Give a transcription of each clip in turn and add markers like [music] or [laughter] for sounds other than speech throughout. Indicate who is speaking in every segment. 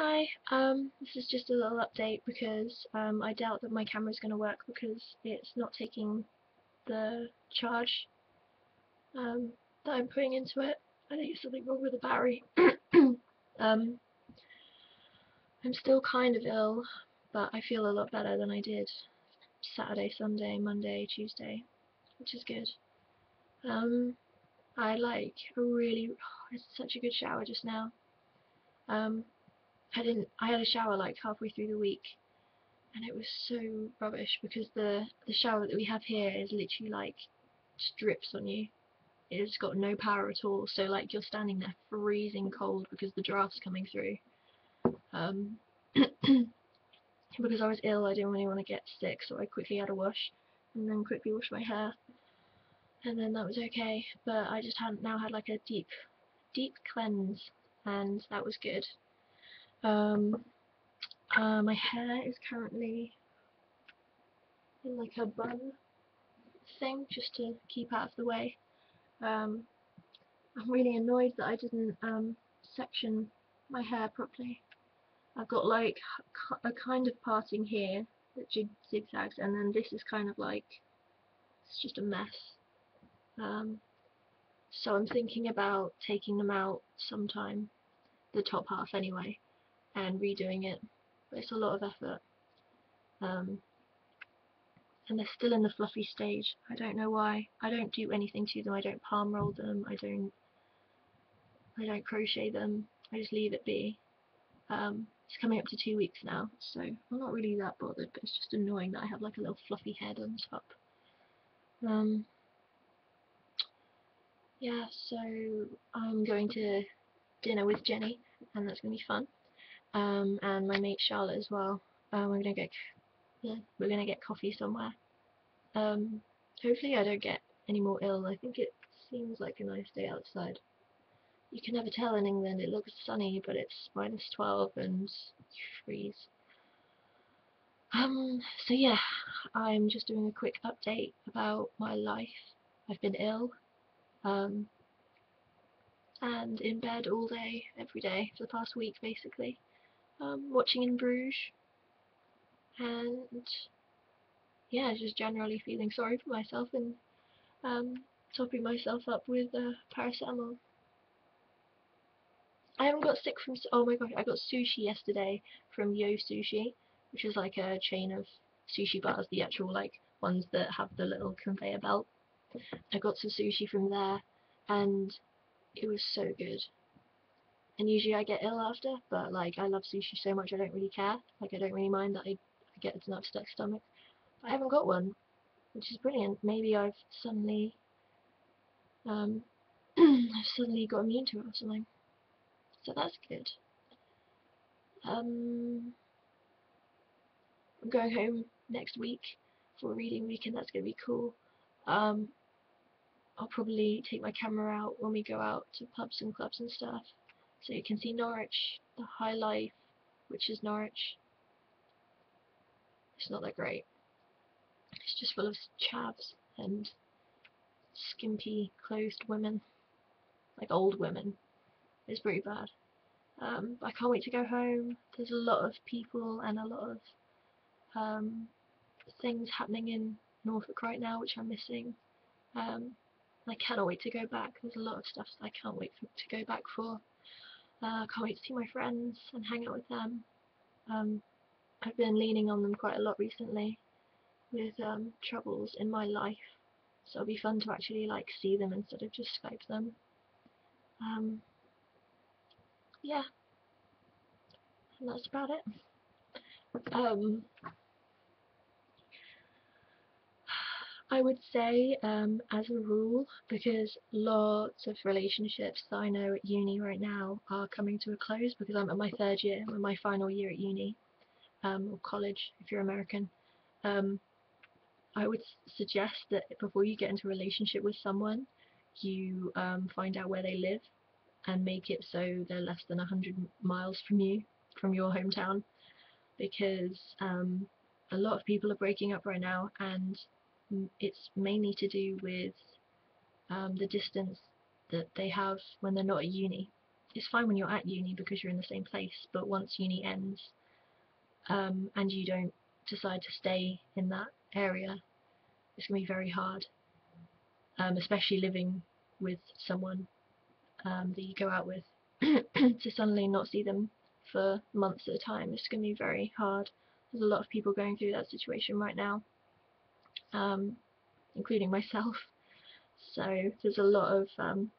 Speaker 1: Hi, um, this is just a little update because um, I doubt that my camera is going to work because it's not taking the charge um, that I'm putting into it. I think there's something wrong with the battery. [coughs] um, I'm still kind of ill, but I feel a lot better than I did Saturday, Sunday, Monday, Tuesday, which is good. Um, I like a really, oh, [sighs] it's such a good shower just now. Um, I didn't. I had a shower like halfway through the week, and it was so rubbish because the the shower that we have here is literally like drips on you. It's got no power at all, so like you're standing there freezing cold because the draft's coming through. Um, [clears throat] because I was ill, I didn't really want to get sick, so I quickly had a wash, and then quickly washed my hair, and then that was okay. But I just had now had like a deep, deep cleanse, and that was good. Um, uh, my hair is currently in like a bun thing just to keep out of the way. Um, I'm really annoyed that I didn't um, section my hair properly. I've got like a kind of parting here that zigzags and then this is kind of like it's just a mess. Um, so I'm thinking about taking them out sometime, the top half anyway, and redoing it. But it's a lot of effort. Um, and they're still in the fluffy stage. I don't know why. I don't do anything to them. I don't palm roll them. I don't. I don't crochet them. I just leave it be. Um, it's coming up to two weeks now, so I'm not really that bothered. But it's just annoying that I have like a little fluffy head on top. Um, yeah, so I'm going to dinner with Jenny, and that's gonna be fun um, and my mate Charlotte as well. Um, we're gonna get yeah, we're gonna get coffee somewhere. Um, hopefully I don't get any more ill. I think it seems like a nice day outside. You can never tell in England. It looks sunny, but it's minus 12 and freeze. Um, so yeah, I'm just doing a quick update about my life. I've been ill. Um, and in bed all day, every day, for the past week basically um, watching in Bruges, and yeah, just generally feeling sorry for myself and um, topping myself up with uh, paracetamol. I haven't got sick from. Oh my gosh, I got sushi yesterday from Yo Sushi, which is like a chain of sushi bars, the actual like ones that have the little conveyor belt. I got some sushi from there, and it was so good and usually I get ill after, but like I love sushi so much I don't really care. Like I don't really mind that I, I get an upset stomach. But I haven't got one, which is brilliant. Maybe I've suddenly um [clears throat] I've suddenly got immune to it or something. So that's good. Um I'm going home next week for a reading week and that's gonna be cool. Um I'll probably take my camera out when we go out to pubs and clubs and stuff so you can see Norwich, the High Life, which is Norwich. It's not that great. It's just full of chavs and skimpy clothed women. Like old women. It's pretty bad. Um, I can't wait to go home. There's a lot of people and a lot of um, things happening in Norfolk right now which I'm missing. Um, I cannot wait to go back. There's a lot of stuff I can't wait for, to go back for. Uh, can't wait to see my friends and hang out with them. Um, I've been leaning on them quite a lot recently with um, troubles in my life, so it'll be fun to actually like see them instead of just Skype them. Um, yeah, and that's about it. Um, I would say, um, as a rule, because lots of relationships that I know at uni right now are coming to a close because I'm at my third year, I'm my final year at uni, um, or college if you're American. Um, I would suggest that before you get into a relationship with someone, you um, find out where they live and make it so they're less than 100 miles from you, from your hometown, because um, a lot of people are breaking up right now and it's mainly to do with um, the distance that they have when they're not at uni. it's fine when you're at uni because you're in the same place, but once uni ends, um, and you don't decide to stay in that area, it's gonna be very hard. Um, especially living with someone um, that you go out with, [clears throat] to suddenly not see them for months at a time. It's gonna be very hard. There's a lot of people going through that situation right now, um, including myself. [laughs] So there's a lot of um,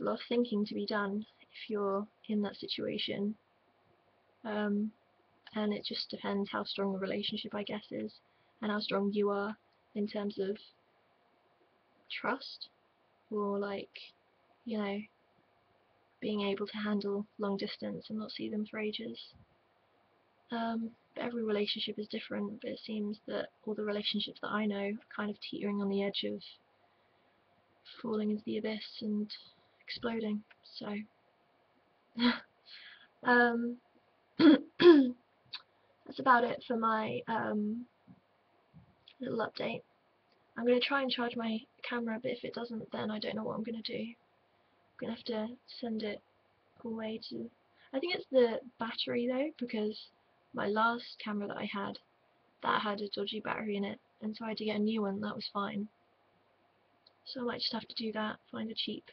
Speaker 1: a lot of thinking to be done if you're in that situation. Um, and it just depends how strong the relationship, I guess, is, and how strong you are in terms of trust, or like, you know, being able to handle long distance and not see them for ages. Um, every relationship is different, but it seems that all the relationships that I know are kind of teetering on the edge of falling into the abyss and exploding. So, [laughs] um, [clears throat] that's about it for my um, little update. I'm going to try and charge my camera, but if it doesn't, then I don't know what I'm going to do. I'm going to have to send it away to... I think it's the battery though, because my last camera that I had, that had a dodgy battery in it, and so I had to get a new one, that was fine. So I might just have to do that, find a cheap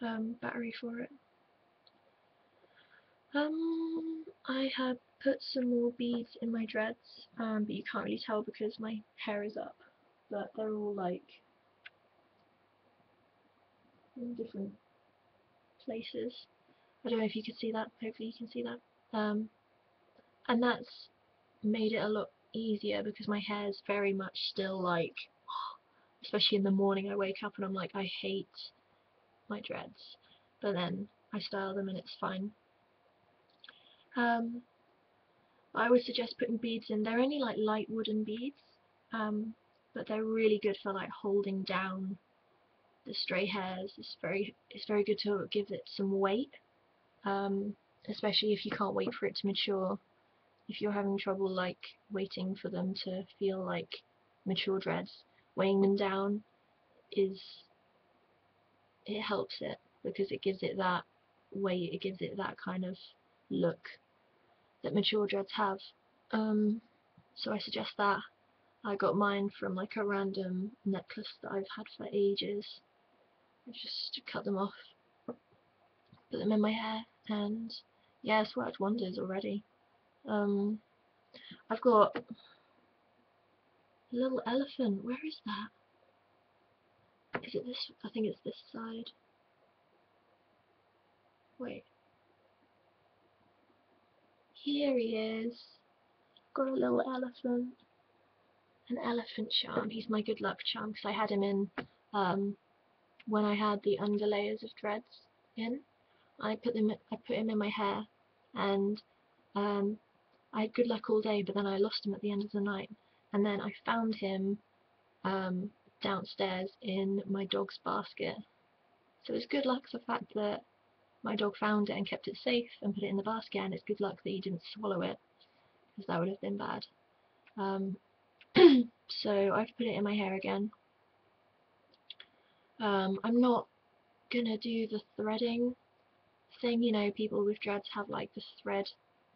Speaker 1: um, battery for it. Um, I have put some more beads in my dreads, um, but you can't really tell because my hair is up, but they're all like in different places. I don't know if you can see that, hopefully you can see that. Um, and that's made it a lot easier because my hair is very much still like [gasps] especially in the morning I wake up and I'm like I hate my dreads. But then I style them and it's fine. Um, I would suggest putting beads in. They're only like light wooden beads um, but they're really good for like holding down the stray hairs. It's very it's very good to give it some weight um, especially if you can't wait for it to mature if you're having trouble like waiting for them to feel like mature dreads, weighing them down is it helps it because it gives it that weight, it gives it that kind of look that mature dreads have. Um, so I suggest that. I got mine from like a random necklace that I've had for ages. I just cut them off, put them in my hair, and yeah, it's worked wonders already. Um, I've got a little elephant. Where is that? Is it this? I think it's this side. Wait. Here he is. Got a little elephant. An elephant charm. He's my good luck charm because I had him in um, when I had the underlayers of dreads in. I put them. I put him in my hair, and um, I had good luck all day, but then I lost him at the end of the night. And then I found him um, downstairs in my dog's basket. So it's good luck the fact that my dog found it and kept it safe and put it in the basket, and it's good luck that he didn't swallow it, because that would have been bad. Um, [clears throat] so I've put it in my hair again. Um, I'm not gonna do the threading thing, you know, people with dreads have like the thread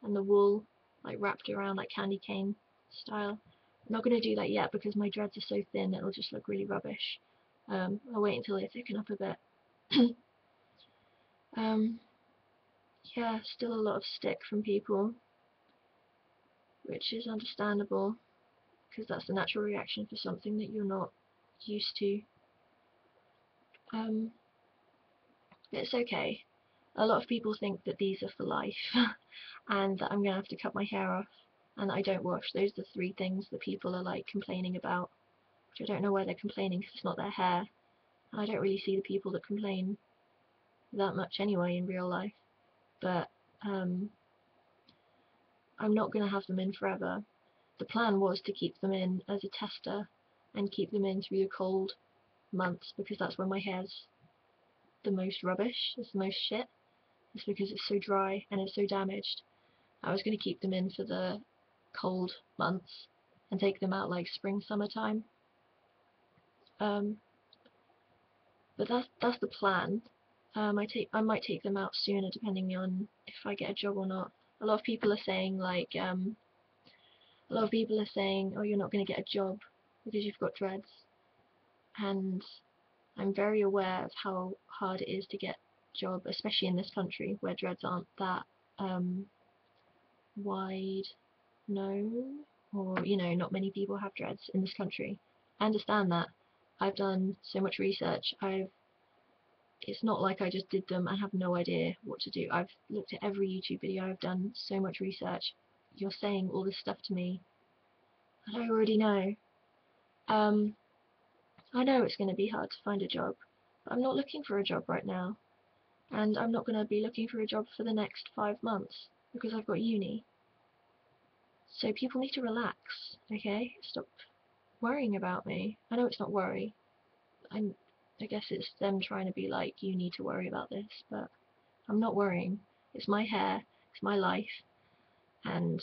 Speaker 1: and the wool like wrapped around like candy cane style. I'm not going to do that yet because my dreads are so thin it'll just look really rubbish. Um, I'll wait until they thicken up a bit. [clears throat] um, yeah, still a lot of stick from people, which is understandable because that's the natural reaction for something that you're not used to. Um, it's okay. A lot of people think that these are for life [laughs] and that I'm going to have to cut my hair off and that I don't wash. Those are the three things that people are like complaining about, which I don't know why they're complaining because it's not their hair. And I don't really see the people that complain that much anyway in real life. But um, I'm not going to have them in forever. The plan was to keep them in as a tester and keep them in through the cold months because that's when my hair's the most rubbish, it's the most shit. Because it's so dry and it's so damaged. I was going to keep them in for the cold months and take them out like spring summertime um, but that's that's the plan Um, I take I might take them out sooner depending on if I get a job or not. A lot of people are saying like um, a lot of people are saying, oh, you're not going to get a job because you've got dreads, and I'm very aware of how hard it is to get job, especially in this country where dreads aren't that um, wide known, or you know, not many people have dreads in this country. I understand that. I've done so much research. I've it's not like I just did them and have no idea what to do. I've looked at every YouTube video, I've done so much research. You're saying all this stuff to me that I already know. Um, I know it's going to be hard to find a job, but I'm not looking for a job right now. And I'm not going to be looking for a job for the next five months because I've got uni. So people need to relax, okay? Stop worrying about me. I know it's not worry. I'm I guess it's them trying to be like, you need to worry about this, but I'm not worrying. It's my hair, it's my life, and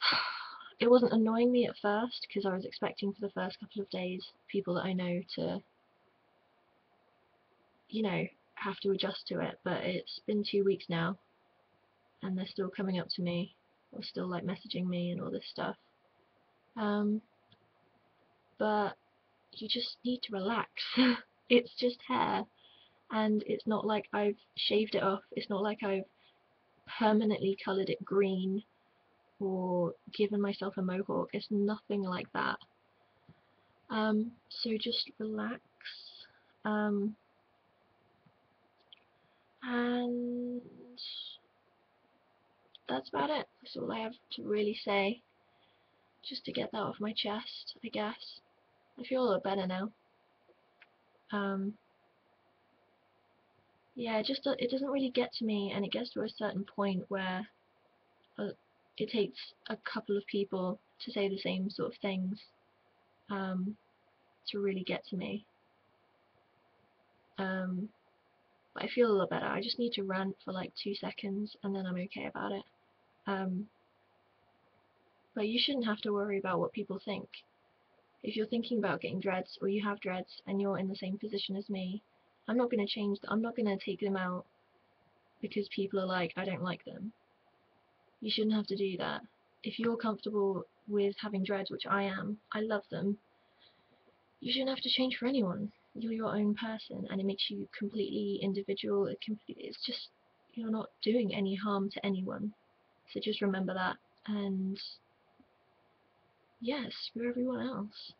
Speaker 1: [sighs] it wasn't annoying me at first because I was expecting for the first couple of days people that I know to, you know, have to adjust to it, but it's been two weeks now, and they're still coming up to me, or still like messaging me and all this stuff. Um, but you just need to relax. [laughs] it's just hair and it's not like I've shaved it off. It's not like I've permanently coloured it green or given myself a mohawk. It's nothing like that. Um, so just relax. Um, and that's about it. That's all I have to really say. Just to get that off my chest, I guess. I feel a little better now. Um, yeah, it just it doesn't really get to me, and it gets to a certain point where uh, it takes a couple of people to say the same sort of things um, to really get to me. Um, I feel a little better. I just need to rant for like two seconds, and then I'm okay about it. Um, but you shouldn't have to worry about what people think if you're thinking about getting dreads or you have dreads and you're in the same position as me, I'm not going to change, I'm not going to take them out because people are like, I don't like them. You shouldn't have to do that. If you're comfortable with having dreads, which I am, I love them, you shouldn't have to change for anyone. You're your own person and it makes you completely individual. It completely, it's just, you're not doing any harm to anyone. So just remember that and yes, for everyone else.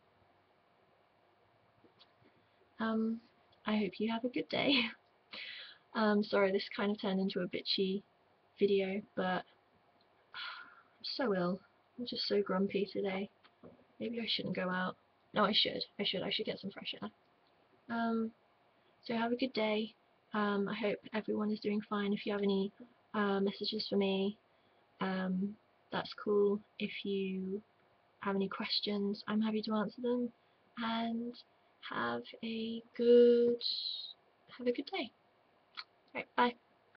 Speaker 1: Um, I hope you have a good day. [laughs] um, sorry, this kind of turned into a bitchy video, but I'm so ill. I'm just so grumpy today. Maybe I shouldn't go out. No, I should. I should. I should get some fresh air. Um, so have a good day. Um, I hope everyone is doing fine. If you have any uh, messages for me, um, that's cool. If you have any questions, I'm happy to answer them. And have a good have a good day. Right, bye.